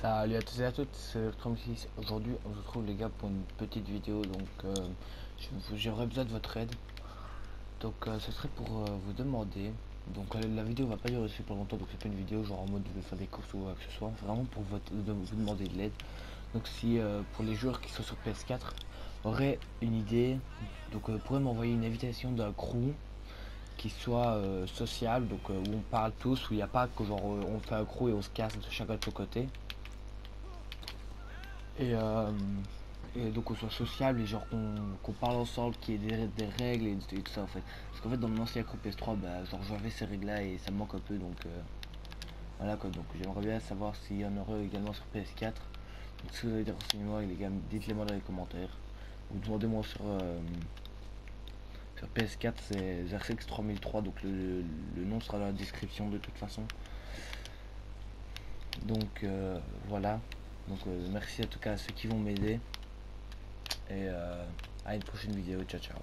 Salut à tous et à toutes, c'est Chrome6. Aujourd'hui, on se retrouve les gars pour une petite vidéo. Donc, euh, j'aurais besoin de votre aide. Donc, euh, ce serait pour euh, vous demander. Donc, la vidéo va pas durer super longtemps, donc c'est pas une vidéo genre en mode vais faire des courses ou quoi que ce soit. Vraiment pour de, vous demander de l'aide. Donc, si pour les joueurs qui sont sur PS4 auraient une idée, donc pourrait m'envoyer une invitation d'un crew qui soit sociable, donc où on parle tous, où il n'y a pas que genre on fait un crew et on se casse de chacun de son côté. Et, euh, et donc on soit sociable et genre qu'on parle ensemble, qu'il y ait des, règles et, tout ça en fait. Parce qu'en fait dans mon ancien groupe PS3, bah, genre j'avais ces règles là et ça me manque un peu donc euh, voilà quoi. Donc j'aimerais bien savoir s'il y en aurait également sur PS4. Donc si vous avez des renseignements les gars, dites-les moi dans les commentaires. Ou demandez-moi sur, euh, sur PS4 c'est Zersex 3003 donc le, le, nom sera dans la description de toute façon. Donc voilà. Donc euh, merci en tout cas à ceux qui vont m'aider. Et euh, à une prochaine vidéo. Ciao ciao.